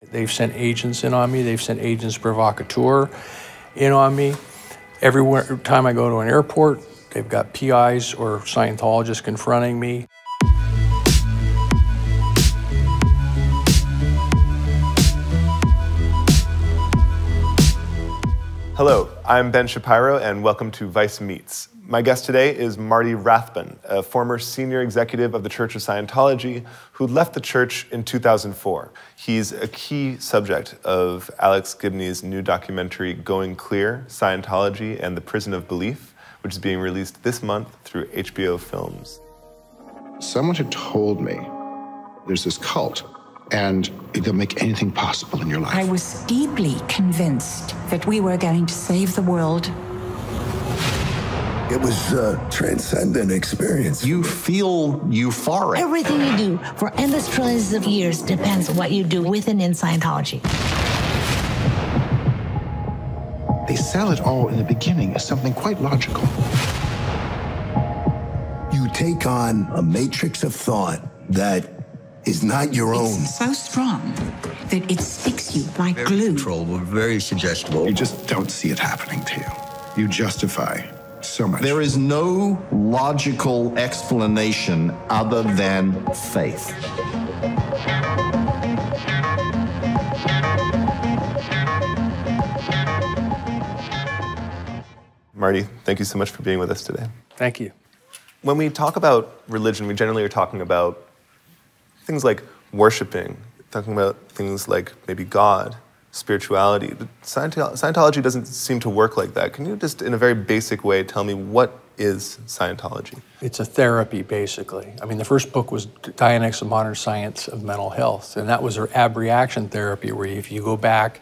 They've sent agents in on me. They've sent agents provocateur in on me. Every time I go to an airport, they've got PIs or Scientologists confronting me. Hello, I'm Ben Shapiro, and welcome to Vice Meets. My guest today is Marty Rathbun, a former senior executive of the Church of Scientology who left the church in 2004. He's a key subject of Alex Gibney's new documentary, Going Clear Scientology and the Prison of Belief, which is being released this month through HBO Films. Someone had told me there's this cult and they'll make anything possible in your life. I was deeply convinced that we were going to save the world it was a transcendent experience. You feel euphoric. Everything you do for endless trillions of years depends on what you do with and in Scientology. They sell it all in the beginning as something quite logical. You take on a matrix of thought that is not your it's own. so strong that it sticks you like very glue. Controllable, very suggestible. You just don't see it happening to you. You justify so much. There is no logical explanation other than faith. Marty, thank you so much for being with us today. Thank you. When we talk about religion, we generally are talking about things like worshiping, talking about things like maybe God, spirituality. Scientology doesn't seem to work like that. Can you just, in a very basic way, tell me what is Scientology? It's a therapy, basically. I mean, the first book was Dianetics of Modern Science of Mental Health, and that was an abreaction therapy, where if you go back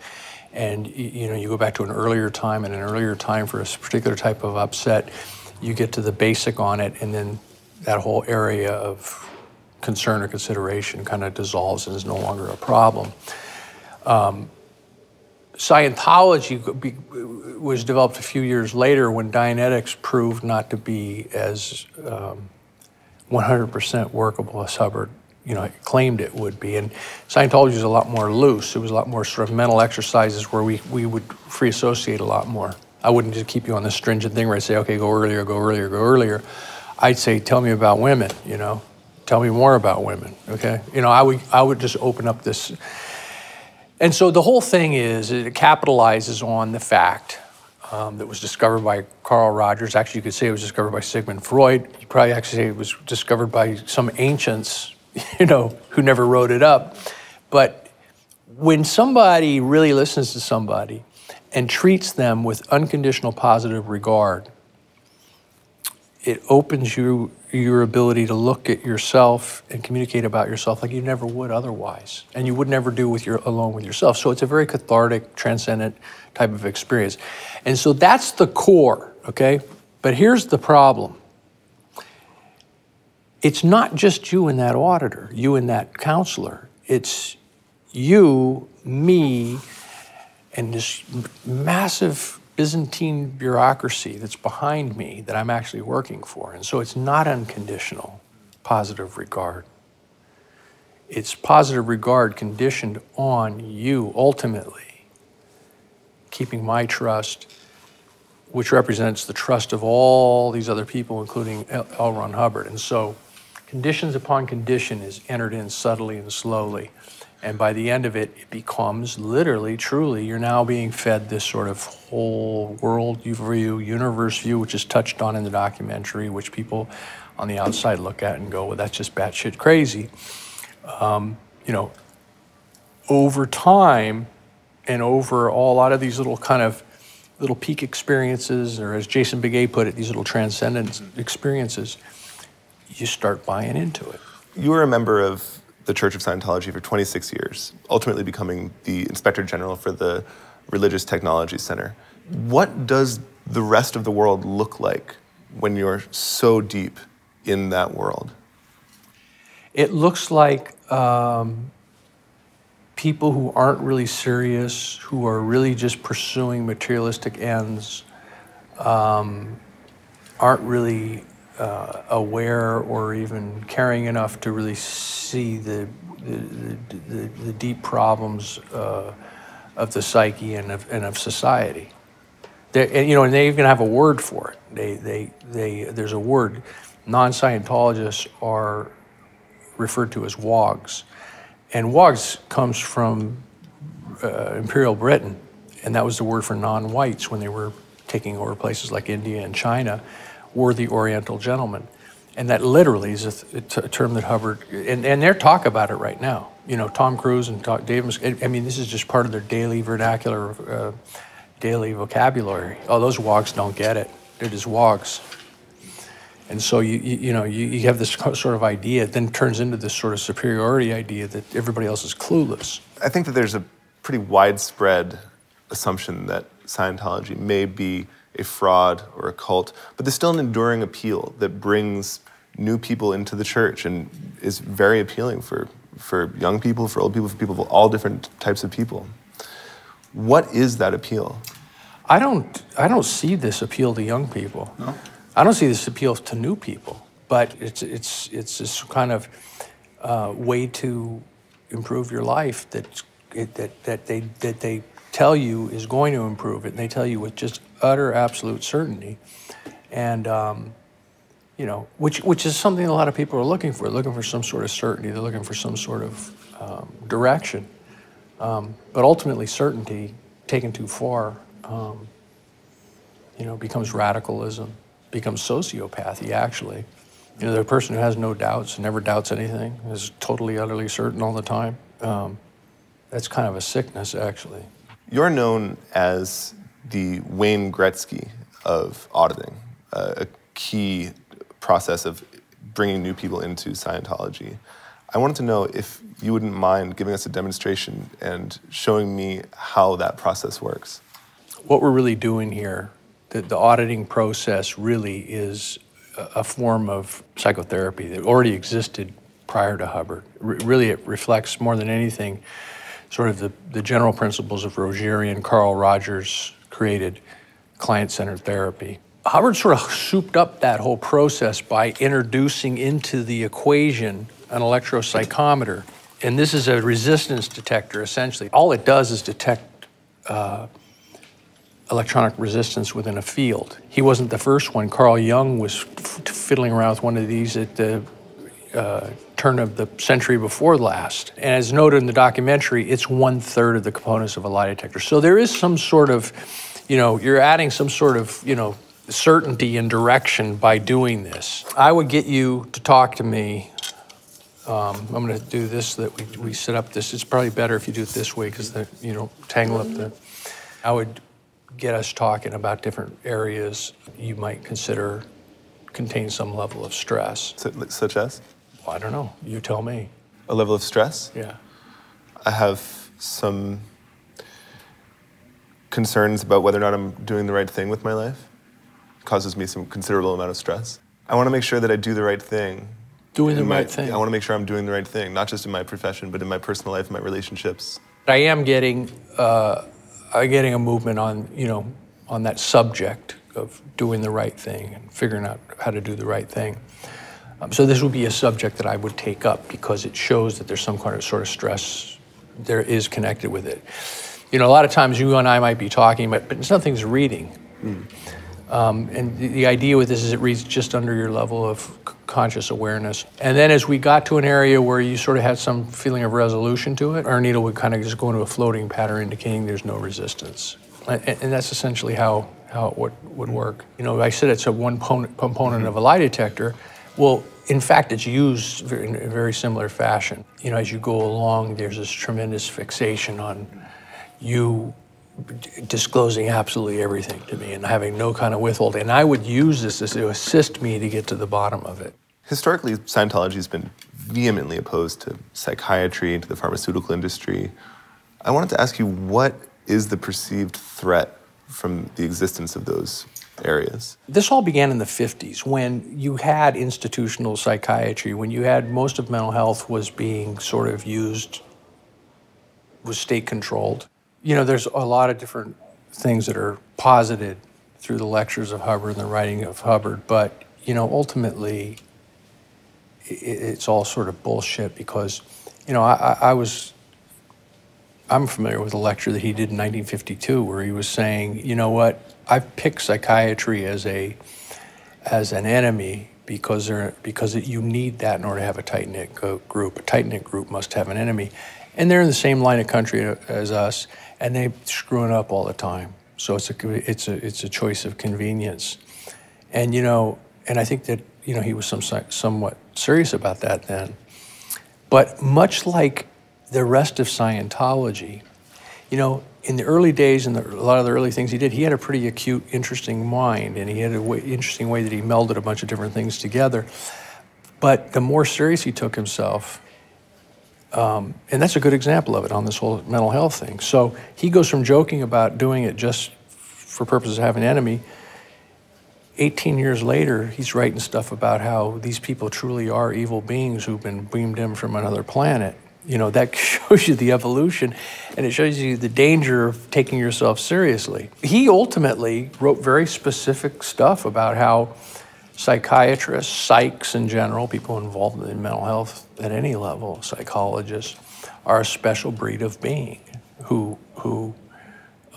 and you know you go back to an earlier time and an earlier time for a particular type of upset, you get to the basic on it, and then that whole area of concern or consideration kind of dissolves and is no longer a problem. Um, Scientology was developed a few years later when Dianetics proved not to be as um, 100% workable as Hubbard you know, claimed it would be. And Scientology was a lot more loose. It was a lot more sort of mental exercises where we, we would free associate a lot more. I wouldn't just keep you on this stringent thing where I'd say, okay, go earlier, go earlier, go earlier. I'd say, tell me about women, you know, tell me more about women, okay? You know, I would, I would just open up this and so the whole thing is it capitalizes on the fact um, that was discovered by Carl Rogers. Actually, you could say it was discovered by Sigmund Freud. You probably actually say it was discovered by some ancients, you know, who never wrote it up. But when somebody really listens to somebody and treats them with unconditional positive regard, it opens you your ability to look at yourself and communicate about yourself like you never would otherwise, and you would never do with your alone with yourself. So it's a very cathartic, transcendent type of experience, and so that's the core. Okay, but here's the problem. It's not just you and that auditor, you and that counselor. It's you, me, and this massive Byzantine bureaucracy that's behind me that I'm actually working for. And so it's not unconditional positive regard. It's positive regard conditioned on you ultimately keeping my trust, which represents the trust of all these other people, including L. Ron Hubbard. And so conditions upon condition is entered in subtly and slowly. And by the end of it, it becomes literally, truly, you're now being fed this sort of whole world view, universe view, which is touched on in the documentary, which people on the outside look at and go, well, that's just batshit crazy. Um, you know, over time and over all, a lot of these little kind of little peak experiences, or as Jason Beghe put it, these little transcendent experiences, you start buying into it. You were a member of the Church of Scientology for 26 years, ultimately becoming the Inspector General for the Religious Technology Center. What does the rest of the world look like when you're so deep in that world? It looks like um, people who aren't really serious, who are really just pursuing materialistic ends, um, aren't really uh, aware or even caring enough to really see the the, the, the, deep problems uh, of the psyche and of, and of society. And, you know, and they even have a word for it. They, they, they, there's a word. Non-Scientologists are referred to as wogs. And wogs comes from uh, Imperial Britain, and that was the word for non-whites when they were taking over places like India and China, were the Oriental gentleman. And that literally is a, a term that Hubbard, and, and they're talk about it right now. You know, Tom Cruise and talk, Dave, I mean, this is just part of their daily vernacular, uh, daily vocabulary. Oh, those wogs don't get it. They're just wogs. And so you, you, you know you, you have this sort of idea, it then turns into this sort of superiority idea that everybody else is clueless. I think that there's a pretty widespread assumption that Scientology may be a fraud or a cult, but there's still an enduring appeal that brings new people into the church and is very appealing for, for young people, for old people, for people of all different types of people. What is that appeal? I don't, I don't see this appeal to young people. I don't see this appeal to new people, but it's, it's, it's this kind of uh, way to improve your life that, it, that, that, they, that they tell you is going to improve it, and they tell you with just utter absolute certainty. And, um, you know, which, which is something a lot of people are looking for, looking for some sort of certainty, they're looking for some sort of um, direction. Um, but ultimately, certainty taken too far, um, you know, becomes radicalism, becomes sociopathy, actually. You know, the person who has no doubts, never doubts anything, is totally, utterly certain all the time. Um, that's kind of a sickness, actually. You're known as the Wayne Gretzky of auditing, uh, a key process of bringing new people into Scientology. I wanted to know if you wouldn't mind giving us a demonstration and showing me how that process works. What we're really doing here, the, the auditing process really is a, form of psychotherapy that already existed prior to Hubbard. Really, it reflects more than anything sort of the, the general principles of Rogerian, Carl Rogers created client centered therapy. Hubbard sort of souped up that whole process by introducing into the equation an electropsychometer. And this is a resistance detector, essentially. All it does is detect uh, electronic resistance within a field. He wasn't the first one. Carl Jung was fiddling around with one of these at the uh, turn of the century before last. And as noted in the documentary, it's one third of the components of a lie detector. So there is some sort of, you know, you're adding some sort of, you know, certainty and direction by doing this. I would get you to talk to me. Um, I'm going to do this so that we, we set up this. It's probably better if you do it this way because you know tangle up the. I would get us talking about different areas you might consider contain some level of stress. Such as Well, I don't know. You tell me. a level of stress. Yeah. I have some concerns about whether or not I'm doing the right thing with my life. causes me some considerable amount of stress. I want to make sure that I do the right thing. Doing the my- right thing. I want to make sure I'm doing the right thing, not just in my profession, but in my personal life, my relationships. I am getting, uh, I'm getting a movement on, you know, on that subject of doing the right thing and figuring out how to do the right thing. Um, so this would be a subject that I would take up because it shows that there's some kind of sort of stress there is connected with it. You know, a lot of times you and I might be talking, but, but nothing's reading. Um, and the, the idea with this is it reads just under your level of c- conscious awareness. And then as we got to an area where you sort of had some feeling of resolution to it, our needle would kind of just go into a floating pattern indicating there's no resistance. And, and that's essentially how, how it would, would work. You know, I said it's a one pon- component of a lie detector. Well, in fact, it's used in a very similar fashion. You know, as you go along, there's this tremendous fixation on you disclosing absolutely everything to me and having no kind of withholding. And I would use this as to assist me to get to the bottom of it. Historically, Scientology has been vehemently opposed to psychiatry and to the pharmaceutical industry. I wanted to ask you what is the perceived threat from the existence of those areas? This all began in the 50s when you had institutional psychiatry, when you had most of mental health was being sort of used, was state controlled. You know, there's a lot of different things that are posited through the lectures of Hubbard and the writing of Hubbard, but, you know, ultimately, it's all sort of bullshit because you know, I, I, I was, I'm familiar with a lecture that he did in 1952 where he was saying, you know what, I've picked psychiatry as a, as an enemy because because you need that in order to have a tight knit group. A tight knit group must have an enemy, and they're in the same line of country as us, and they're screwing up all the time. So it's a it's a it's a choice of convenience, and you know, and I think that you know he was some somewhat serious about that then. But much like the rest of Scientology, you know, in the early days and a lot of the early things he did, he had a pretty acute, interesting mind, and he had an interesting way that he melded a bunch of different things together. But the more serious he took himself, um, and that's a good example of it on this whole mental health thing. So he goes from joking about doing it just for purposes of having an enemy. 18 years later, he's writing stuff about how these people truly are evil beings who've been beamed in from another planet you know, that shows you the evolution and it shows you the danger of taking yourself seriously. He ultimately wrote very specific stuff about how psychiatrists, psychs in general, people involved in mental health at any level, psychologists, are a special breed of being who, who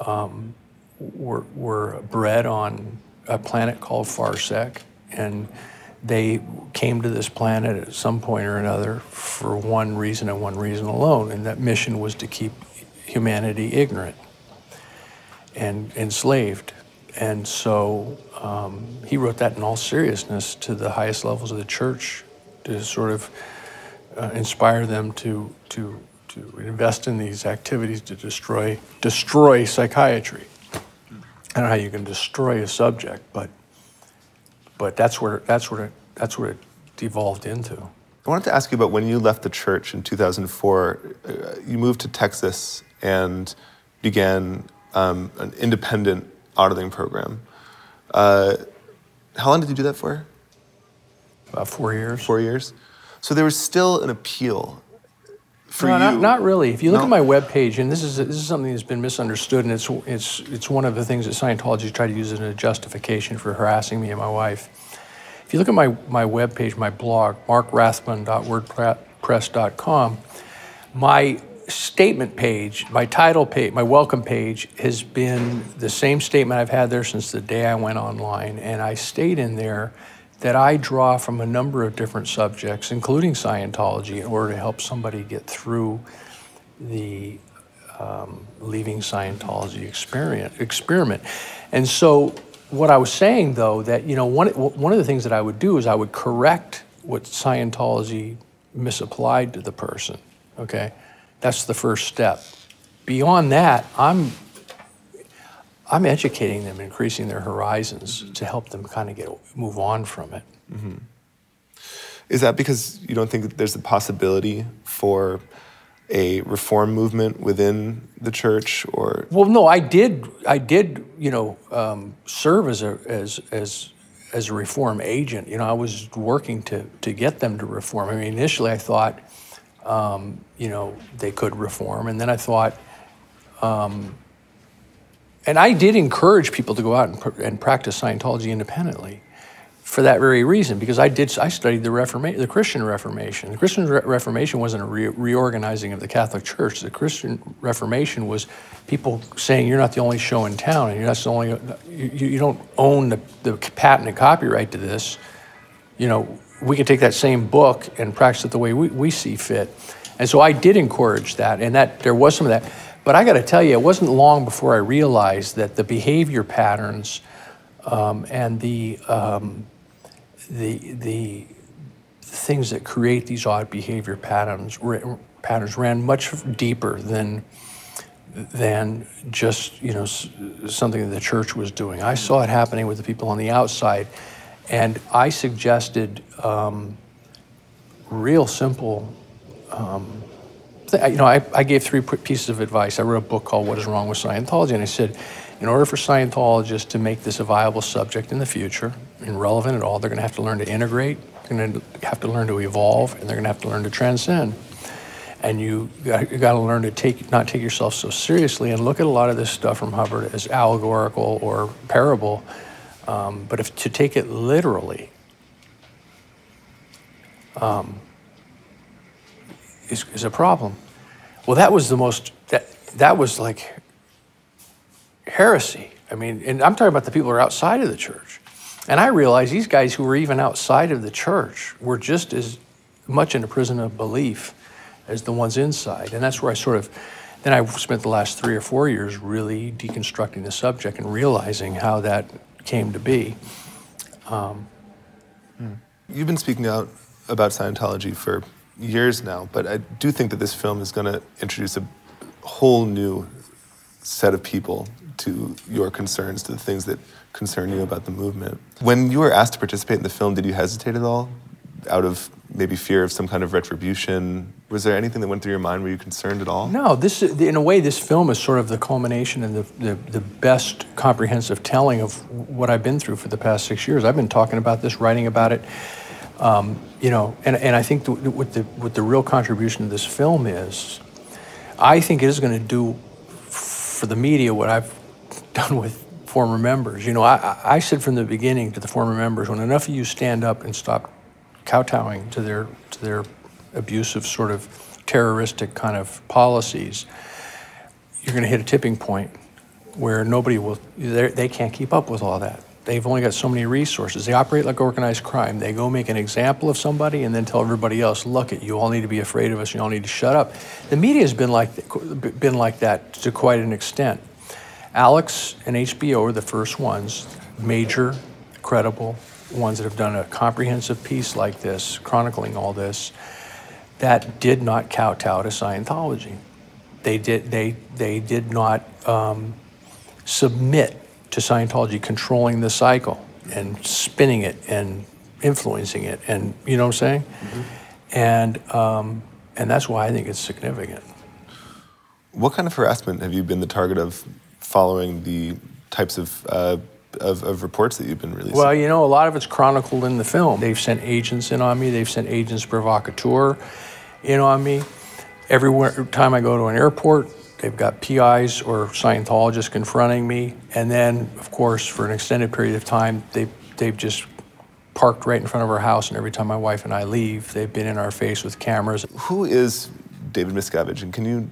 um, were, were bred on a planet called Farsec and they came to this planet at some point or another for one reason and one reason alone, and that mission was to keep humanity ignorant and enslaved. And so um, he wrote that in all seriousness to the highest levels of the church to sort of uh, inspire them to, to, to invest in these activities to destroy, destroy psychiatry. I don't know how you can destroy a subject, but but that's where that's where it, that's where it devolved into. I wanted to ask you about when you left the church in 2004. Uh, you moved to Texas and began um, an independent auditing program. Uh, how long did you do that for? About four years. Four years. So there was still an appeal for no, you. Not, not really. If you look no? at my webpage, and this is this is something that's been misunderstood, and it's it's it's one of the things that Scientology tried to use as a justification for harassing me and my wife. If you look at my my webpage, my blog, markrathbun.wordpress.com, my statement page, my title page, my welcome page has been the same statement I've had there since the day I went online, and I stayed in there that I draw from a number of different subjects, including Scientology, in order to help somebody get through the um, leaving Scientology experience, experiment. And so, what I was saying, though, that you know, one one of the things that I would do is I would correct what Scientology misapplied to the person. Okay, that's the first step. Beyond that, I'm I'm educating them, increasing their horizons mm-hmm. to help them kind of get move on from it. Mm-hmm. Is that because you don't think that there's a possibility for a reform movement within the church, or? Well, no, I did. I did. You know, um, serve as a as as as a reform agent. You know, I was working to to get them to reform. I mean, initially I thought, um, you know, they could reform, and then I thought. Um, and I did encourage people to go out and, and practice Scientology independently for that very reason, because I did. I studied the Reformation, the Christian Reformation. The Christian Re- Reformation wasn't a re- reorganizing of the Catholic Church. The Christian Reformation was people saying you're not the only show in town, and you're not the only. You, you don't own the, the patent and copyright to this. You know, we can take that same book and practice it the way we, we see fit. And so I did encourage that, and that there was some of that. But I got to tell you, it wasn't long before I realized that the behavior patterns um, and the, um, the, the things that create these odd behavior patterns, patterns ran much deeper than, than just you know, something that the church was doing. I saw it happening with the people on the outside. And I suggested um, real simple um, you know, I, I gave three pieces of advice. I wrote a book called What is Wrong with Scientology, and I said, in order for Scientologists to make this a viable subject in the future, and relevant at all, they're going to have to learn to integrate, they're going to have to learn to evolve, and they're going to have to learn to transcend. And you got, you got to learn to take not take yourself so seriously and look at a lot of this stuff from Hubbard as allegorical or parable, um, but if to take it literally. Um, is, is a problem. Well, that was the most, that, that was like heresy. I mean, and I'm talking about the people who are outside of the church. And I realized these guys who were even outside of the church were just as much in a prison of belief as the ones inside. And that's where I sort of, then I spent the last three or four years really deconstructing the subject and realizing how that came to be. Um, hmm. You've been speaking out about Scientology for years now, but I do think that this film is going to introduce a whole new set of people to your concerns, to the things that concern you about the movement. When you were asked to participate in the film, did you hesitate at all? Out of maybe fear of some kind of retribution? Was there anything that went through your mind? Were you concerned at all? No, this in a way, this film is sort of the culmination and the, the, the best comprehensive telling of what I've been through for the past six years. I've been talking about this, writing about it, um, you know, and, and I think the, what the what the real contribution of this film is, I think it is going to do for the media what I've done with former members. You know, I, I- said from the beginning to the former members, when enough of you stand up and stop kowtowing to their to their abusive sort of terroristic kind of policies, you're going to hit a tipping point where nobody will they can't keep up with all that. They've only got so many resources. They operate like organized crime. They go make an example of somebody and then tell everybody else, "Look, it, you all need to be afraid of us. You all need to shut up." The media has been like been like that to quite an extent. Alex and HBO are the first ones, major, credible ones that have done a comprehensive piece like this, chronicling all this, that did not kowtow to Scientology. They did. They they did not um, submit to Scientology controlling the cycle and spinning it and influencing it, and you know what I'm saying. And um, and that's why I think it's significant. What kind of harassment have you been the target of following the types of, uh, of, of reports that you've been releasing? Well, you know, a lot of it's chronicled in the film. They've sent agents in on me. They've sent agents provocateur in on me. Everywhere every time I go to an airport, they've got PIs or Scientologists confronting me. And then, of course, for an extended period of time, they they've just parked right in front of our house. And every time my wife and I leave, they've been in our face with cameras. Who is David Miscavige, and can you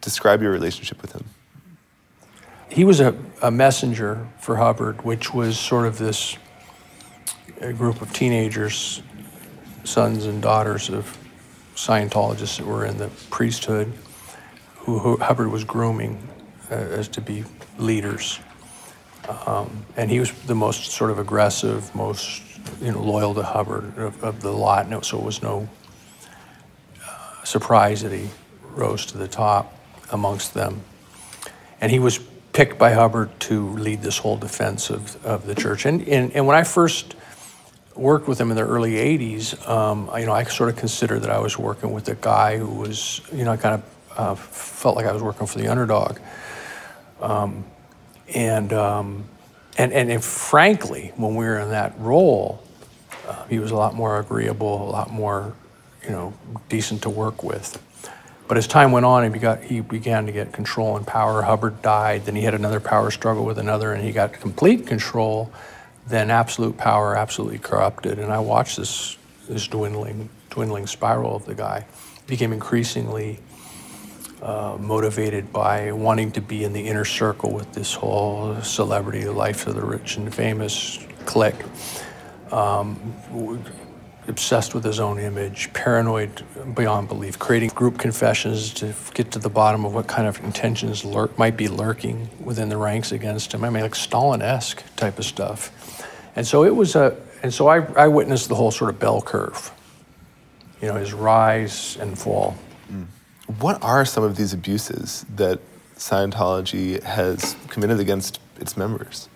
describe your relationship with him? he was a, a messenger for Hubbard, which was sort of this a group of teenagers, sons and daughters of Scientologists that were in the priesthood, who, Hubbard was grooming uh, as to be leaders. Um, and he was the most sort of aggressive, most you know loyal to Hubbard of, of the lot. So it was no uh, surprise that he rose to the top amongst them and he was picked by Hubbard to lead this whole defense of, of the church. And, and, and when I first worked with him in the early 80s, um, you know, I sort of considered that I was working with a guy who was, you know, kind of felt like I was working for the underdog. Um, and, um, and, and, and frankly, when we were in that role, uh, he was a lot more agreeable, a lot more, you know, decent to work with. But as time went on, he, begot, he began to get control and power. Hubbard died, then he had another power struggle with another, and he got complete control. Then absolute power, absolutely corrupted. And I watched this, this dwindling, dwindling spiral of the guy. Became increasingly uh, motivated by wanting to be in the inner circle with this whole celebrity, life of the rich and famous clique obsessed with his own image, paranoid beyond belief, creating group confessions to get to the bottom of what kind of intentions lurk, might be lurking within the ranks against him. I mean, like Stalin-esque type of stuff. And so it was a, and so I, I witnessed the whole sort of bell curve, you know, his rise and fall. What are some of these abuses that Scientology has committed against its members?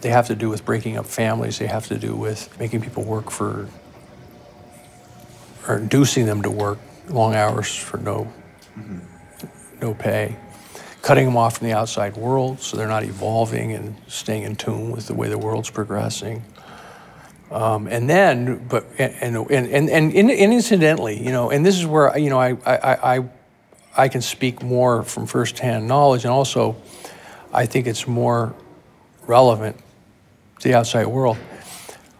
They have to do with breaking up families. They have to do with making people work for, or inducing them to work long hours for no, no pay, cutting them off from the outside world so they're not evolving and staying in tune with the way the world's progressing. Um, and then, but and and and, and, and incidentally, you know, and this is where you know I I, I I can speak more from firsthand knowledge, and also I think it's more relevant to the outside world.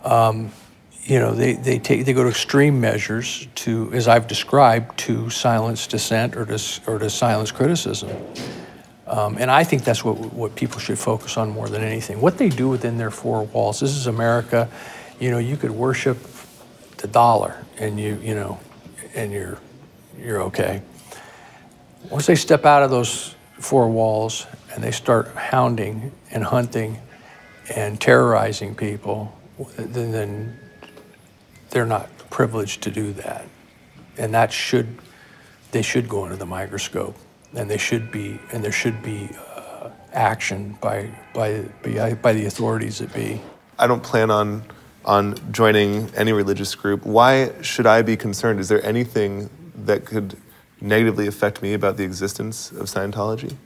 Um, you know, they, they take they go to extreme measures to, as I've described, to silence dissent or to or to silence criticism. Um, and I think that's what what people should focus on more than anything. What they do within their four walls. This is America. You know, you could worship the dollar, and you you know, and you're you're okay. Once they step out of those four walls and they start hounding and hunting and terrorizing people, then, they're not privileged to do that. And that should, they should go under the microscope, and they should be, and there should be uh, action by, by, by, by the authorities that be. I don't plan on on joining any religious group. Why should I be concerned? Is there anything that could negatively affect me about the existence of Scientology?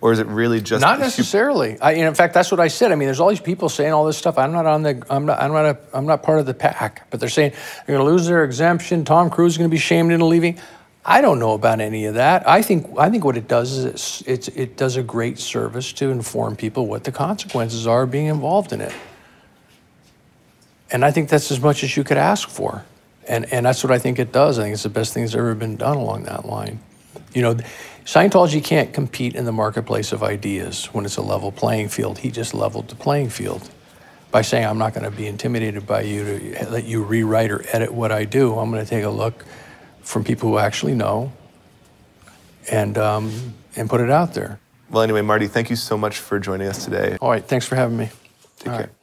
Or is it really just Not necessarily. I, in fact, that's what I said. I mean, there's all these people saying all this stuff. I'm not on the. I'm not. I'm not. A, I'm not part of the pack. But they're saying they're going to lose their exemption. Tom Cruise is going to be shamed into leaving. I don't know about any of that. I think. I think what it does is it's, it's, it does a great service to inform people what the consequences are of being involved in it. And I think that's as much as you could ask for. And, and that's what I think it does. I think it's the best thing that's ever been done along that line. You know, Scientology can't compete in the marketplace of ideas when it's a level playing field. He just leveled the playing field by saying, I'm not going to be intimidated by you to let you rewrite or edit what I do. I'm going to take a look from people who actually know and, um, and put it out there. Well, anyway, Marty, thank you so much for joining us today. All right, thanks for having me. Take All care. right.